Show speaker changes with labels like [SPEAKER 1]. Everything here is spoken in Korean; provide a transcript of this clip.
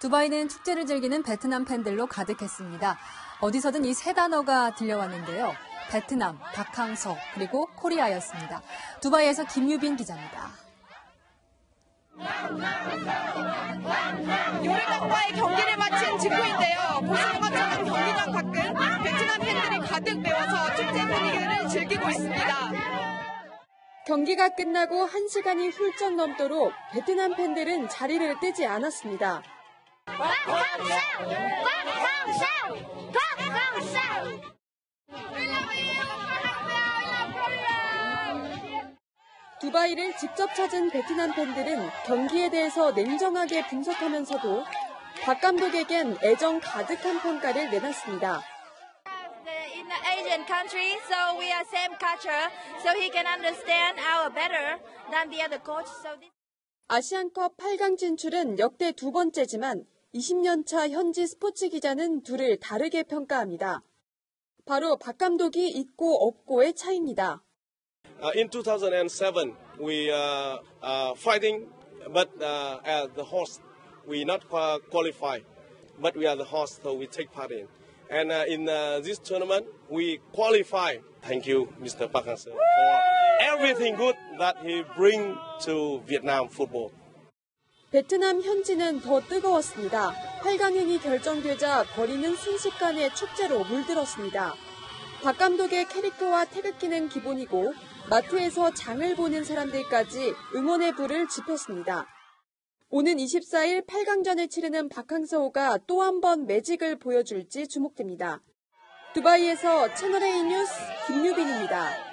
[SPEAKER 1] 두바이는 축제를 즐기는 베트남 팬들로 가득했습니다. 어디서든 이 세 단어가 들려왔는데요. 베트남, 박항서, 그리고 코리아였습니다. 두바이에서 김유빈 기자입니다.
[SPEAKER 2] 요르단과의 경기를 마친 직후인데요. 보시는 것처럼 경기장 밖은 베트남 팬들이 가득 메워서 축제 분위기를 즐기고 있습니다.
[SPEAKER 3] 경기가 끝나고 1시간이 훌쩍 넘도록 베트남 팬들은 자리를 뜨지 않았습니다. 두바이를 직접 찾은 베트남 팬들은 경기에 대해서 냉정하게 분석하면서도 박 감독에겐 애정 가득한 평가를 내놨습니다.
[SPEAKER 4] in the Asian country, so we are same culture, so he can understand our better than the other coach. So this
[SPEAKER 3] 아시안컵 8강 진출은 역대 두 번째지만 20년 차 현지 스포츠 기자는 둘을 다르게 평가합니다. 바로 박 감독이 있고 없고의 차이입니다.
[SPEAKER 5] Uh, in 2007, we uh, uh, fighting, but uh, as the host, we not qua- qualify, but we are the host, so we take part in. And uh, in uh, this tournament, we qualify. Thank you, Mr. Park Hang-seo, for everything good that he bring to Vietnam football.
[SPEAKER 3] 베트남 현지는 더 뜨거웠습니다. 8강행이 결정되자 거리는 순식간에 축제로 물들었습니다. 박 감독의 캐릭터와 태극기는 기본이고 마트에서 장을 보는 사람들까지 응원의 불을 지폈습니다. 오는 24일 8강전을 치르는 박항서호가 또 한 번 매직을 보여줄지 주목됩니다. 두바이에서 채널A 뉴스 김유빈입니다.